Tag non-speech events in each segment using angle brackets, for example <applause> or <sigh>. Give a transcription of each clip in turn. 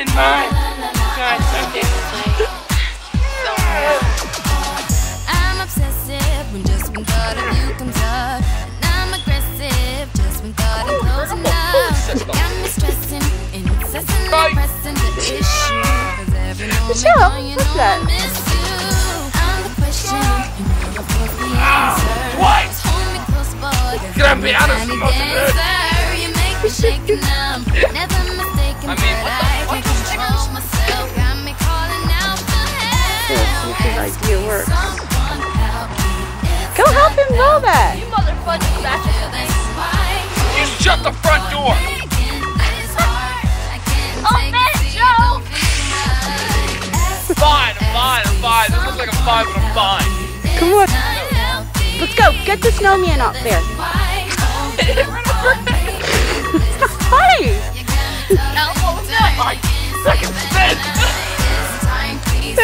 in mine. I'm obsessive when just when thought of you comes up. And I'm aggressive just when thought of close enough. Got me stressing and incessantly pressing the issue. Cause every moment Michelle, you know that? I miss you. I'm the question and you're of the ah, answer. What? Just hold me close, boy. Gonna be honest, dancer. You make me shake and numb. Never mistaken I mean, what the fuck? Help him roll that. You motherfucking bastard. You shut the front door! Oh, man, Joe! Fine, I'm fine, I'm fine. This looks like I'm fine, but I'm fine. Come on. Let's go. Get the snowman up there. It's not funny. Elbow, no. My second spin!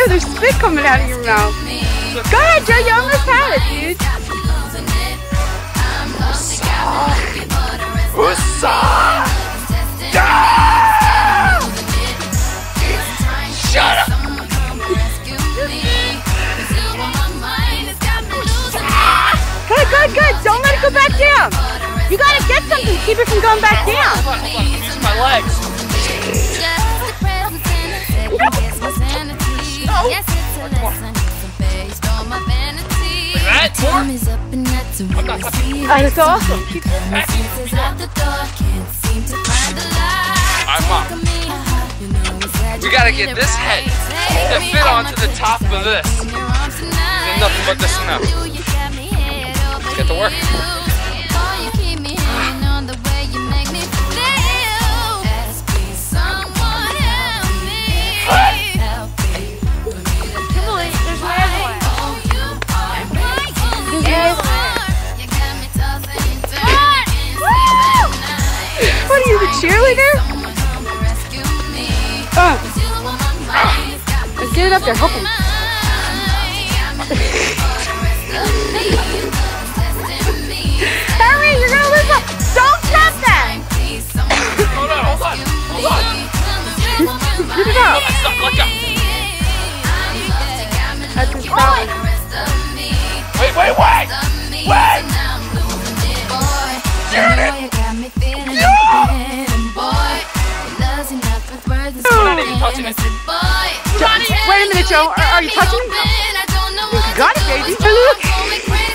There's spit coming out of your mouth. Go ahead, Joe. You almost had it, dude. Usa! Yeah! Shut up! Good, good, good. Don't let it go back down. You gotta get something to keep it from going back That more? I'm not touching. Oh, that's awesome. Alright, Mom. We gotta get this head to fit onto the top of this. Ain't nothing but this and. Let's get to work. Up there. Help him. <laughs> Hurry, you're gonna lose it. Don't tap that. Hold on, hold on, hold on. Get it up. I suck, let go. That's his problem. Wait, wait! Wait! We're not even touching it. Wait a minute, Joe. Are, are you touching me? You got it, baby. Look.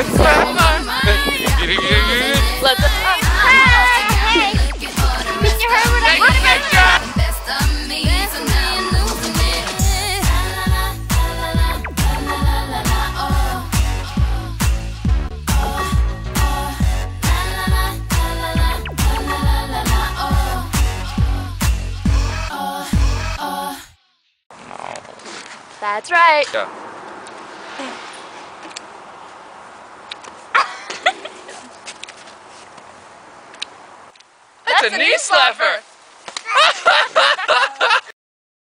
It's fine. Let the. Hey! Can you what I'm That's right. Yeah. That's a knee slapper! <laughs>